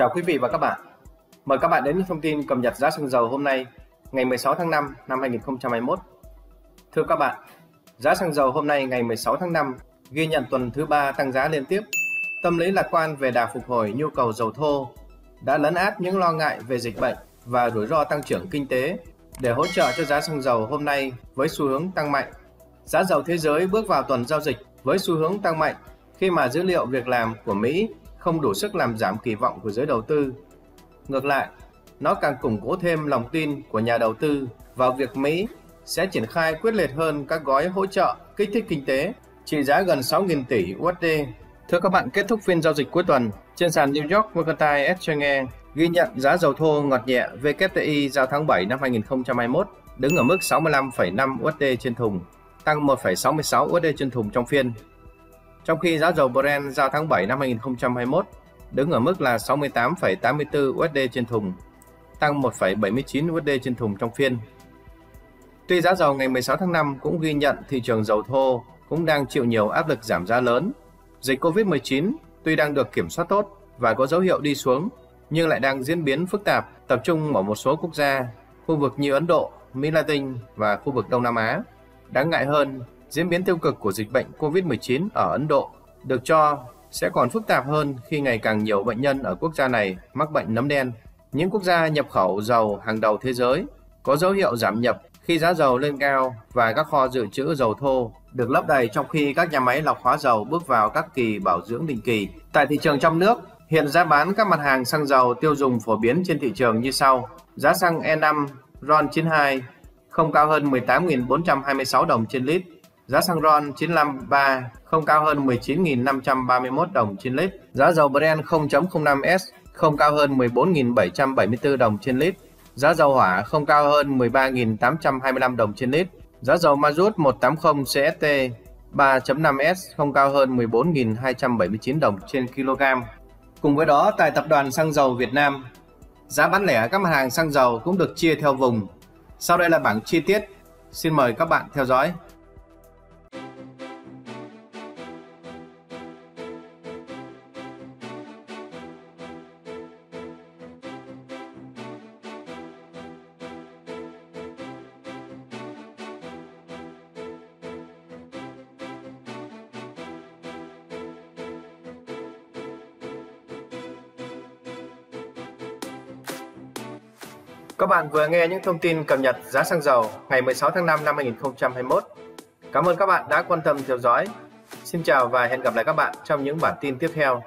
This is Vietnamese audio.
Chào quý vị và các bạn. Mời các bạn đến với thông tin cập nhật giá xăng dầu hôm nay, ngày 16 tháng 5 năm 2021. Thưa các bạn, giá xăng dầu hôm nay ngày 16 tháng 5 ghi nhận tuần thứ ba tăng giá liên tiếp. Tâm lý lạc quan về đà phục hồi nhu cầu dầu thô đã lấn át những lo ngại về dịch bệnh và rủi ro tăng trưởng kinh tế để hỗ trợ cho giá xăng dầu hôm nay với xu hướng tăng mạnh. Giá dầu thế giới bước vào tuần giao dịch với xu hướng tăng mạnh khi mà dữ liệu việc làm của Mỹ không đủ sức làm giảm kỳ vọng của giới đầu tư. Ngược lại, nó càng củng cố thêm lòng tin của nhà đầu tư vào việc Mỹ sẽ triển khai quyết liệt hơn các gói hỗ trợ kích thích kinh tế trị giá gần 6.000 tỷ USD. Thưa các bạn, kết thúc phiên giao dịch cuối tuần, trên sàn New York Mercantile Exchange ghi nhận giá dầu thô ngọt nhẹ WTI giao tháng 7 năm 2021 đứng ở mức 65,5 USD trên thùng, tăng 1,66 USD trên thùng trong phiên. Trong khi giá dầu Brent giao tháng 7 năm 2021 đứng ở mức là 68,84 USD trên thùng, tăng 1,79 USD trên thùng trong phiên. Tuy giá dầu ngày 16 tháng 5 cũng ghi nhận thị trường dầu thô cũng đang chịu nhiều áp lực giảm giá lớn. Dịch COVID-19 tuy đang được kiểm soát tốt và có dấu hiệu đi xuống, nhưng lại đang diễn biến phức tạp, tập trung ở một số quốc gia, khu vực như Ấn Độ, Mỹ Latin và khu vực Đông Nam Á. Đáng ngại hơn, diễn biến tiêu cực của dịch bệnh COVID-19 ở Ấn Độ được cho sẽ còn phức tạp hơn khi ngày càng nhiều bệnh nhân ở quốc gia này mắc bệnh nấm đen. Những quốc gia nhập khẩu dầu hàng đầu thế giới có dấu hiệu giảm nhập khi giá dầu lên cao và các kho dự trữ dầu thô được lấp đầy trong khi các nhà máy lọc hóa dầu bước vào các kỳ bảo dưỡng định kỳ. Tại thị trường trong nước, hiện giá bán các mặt hàng xăng dầu tiêu dùng phổ biến trên thị trường như sau. Giá xăng E5 RON92 không cao hơn 18.426 đồng trên lít. Giá xăng RON 953 không cao hơn 19.531 đồng trên lít. Giá dầu Brent 0.05S không cao hơn 14.774 đồng trên lít. Giá dầu hỏa không cao hơn 13.825 đồng trên lít. Giá dầu mazut 180 CST 3.5S không cao hơn 14.279 đồng trên kg. Cùng với đó, tại Tập đoàn Xăng dầu Việt Nam, giá bán lẻ các mặt hàng xăng dầu cũng được chia theo vùng. Sau đây là bảng chi tiết. Xin mời các bạn theo dõi. Các bạn vừa nghe những thông tin cập nhật giá xăng dầu ngày 16 tháng 5 năm 2021. Cảm ơn các bạn đã quan tâm theo dõi. Xin chào và hẹn gặp lại các bạn trong những bản tin tiếp theo.